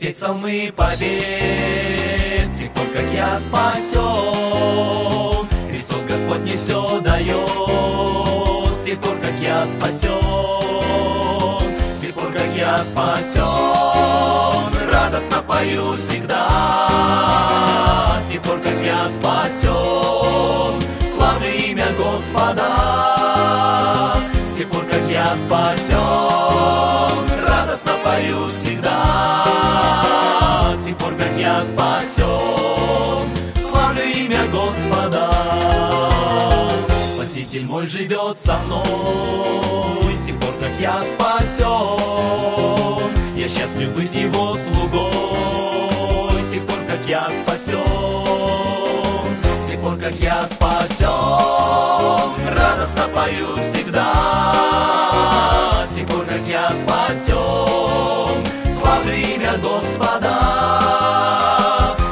петь псалмы побед, с тех пор, как я спасен. Христос Господь мне все дает, с тех пор, как я спасен. С тех пор, как я спасен, радостно пою всегда. С тех пор, как я спасен, славлю имя Господа. С тех пор, как я спасен, радостно пою всегда. С тех пор, как я спасен, славлю имя Господа. Спаситель мой живет со мной, с тех пор, как я спасен. Я счастлив быть его слугой, с тех пор, как я спасен. С тех пор, как я спасен, радостно пою всегда. С славлю имя Господа.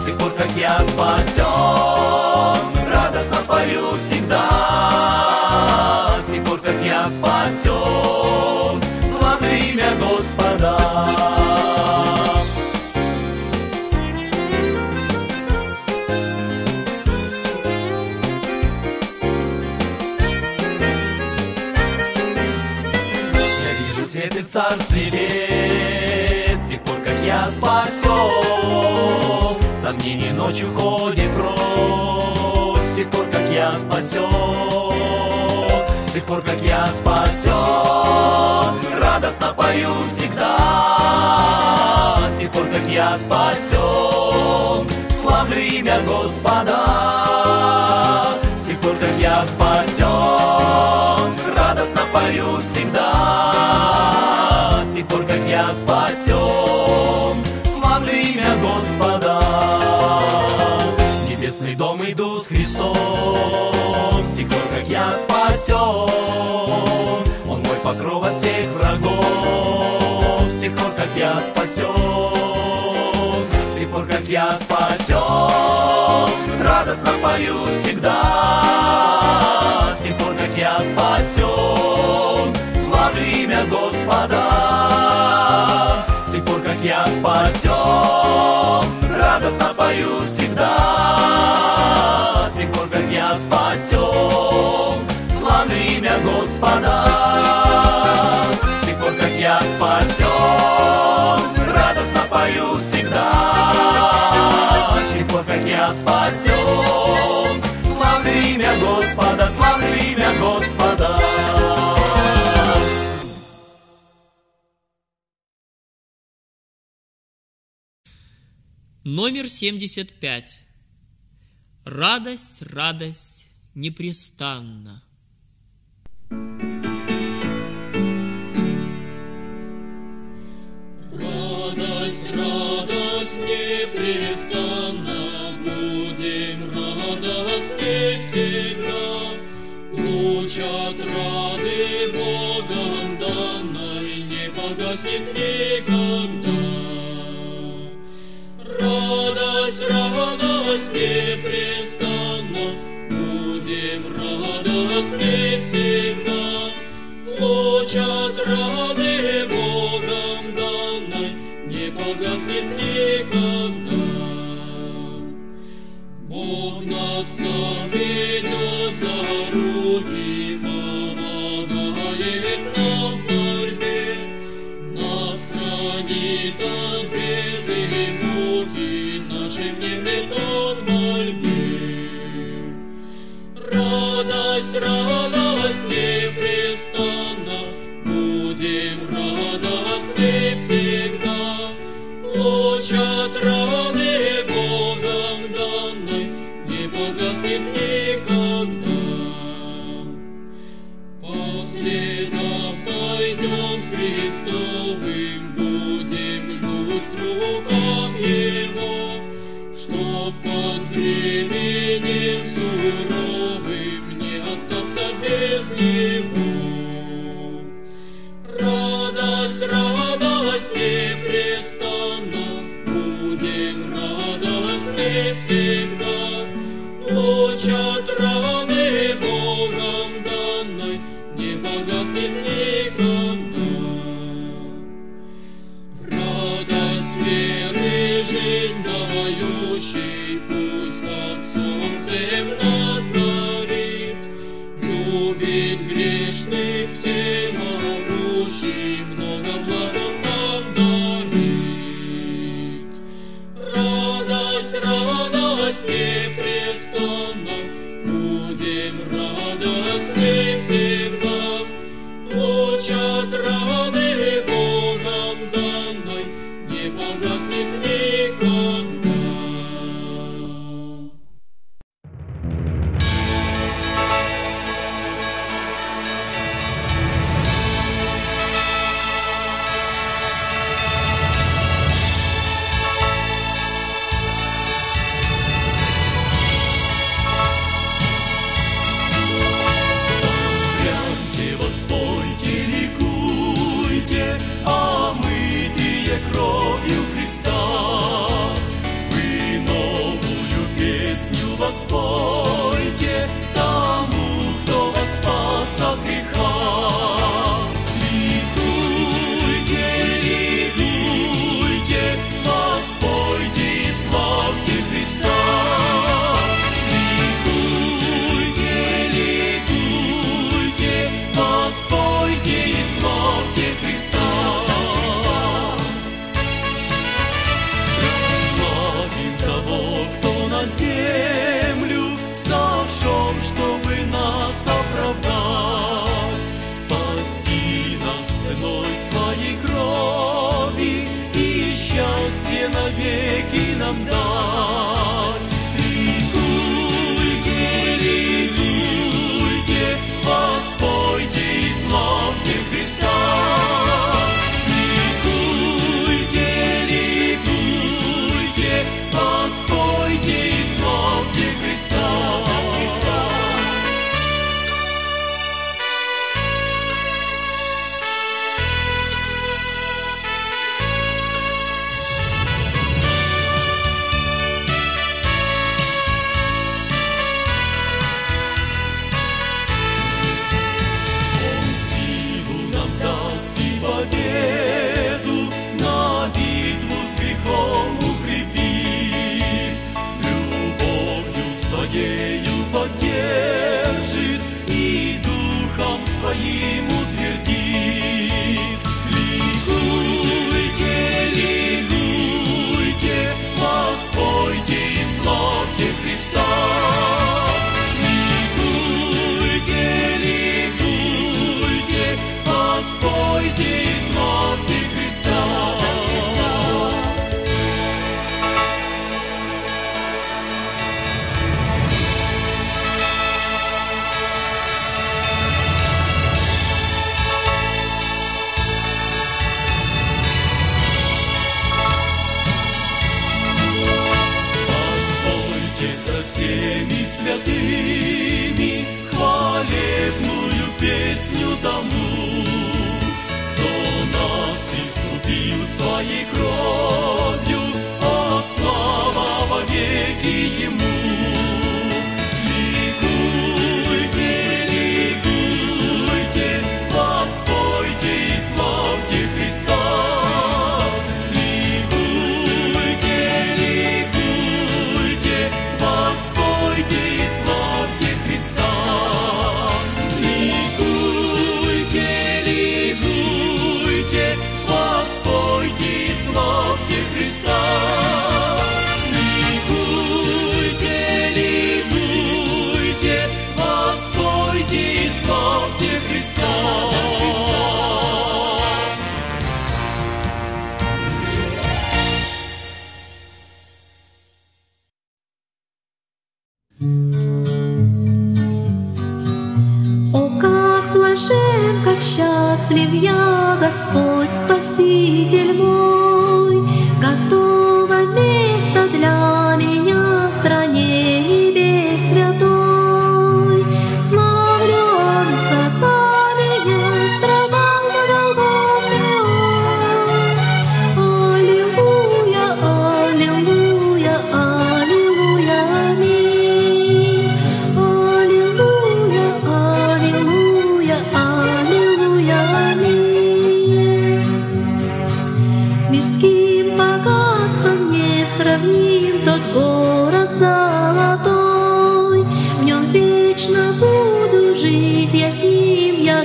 С тех пор, как я спасен, радостно пою всегда. Спасен. Сомнений ночью ходит прочь, с тех пор, как я спасен. С тех пор, как я спасен, радостно пою всегда. С тех пор, как я спасен, славлю имя Господа. С тех пор, как я спасен, радостно пою всегда. С тех пор, как я спасен, от всех врагов, с тех пор, как я спасен. С тех пор, как я спасен, радостно пою всегда. С тех пор, как я спасен, славлю имя Господа. С тех пор, как я спасен, радостно пою всегда. С тех пор, как я спасен, славлю имя Господа. С тех пор, как я спасен, радостно пою всегда. С тех пор, как я спасен, славлю имя Господа, славлю имя Господа. Номер 75. Радость, радость непрестанна. Всегда. Луч отрады Богом данной не погаснет никогда. Радость, радость непрестанно, будем радостны всегда. Луч отрады Богом данной не погаснет никогда. Бог нас сам ведет за руки, помогает нам в борьбе, нас хранит от беды и муки, наши внемлет он мольбе. Радость, радость непрестанно, будем vivo.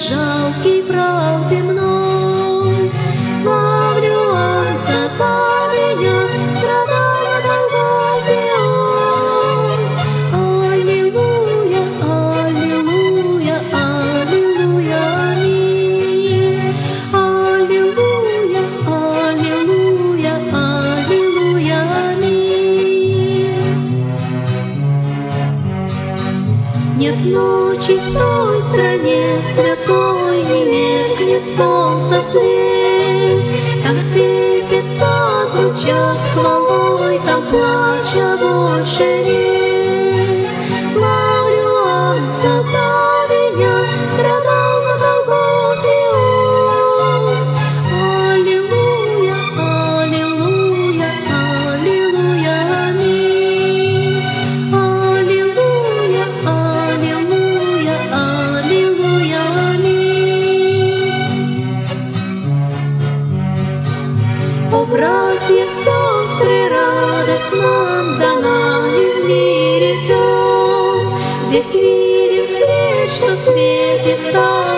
feijão que нам дана и в мире все. Здесь видим свет, что светит там.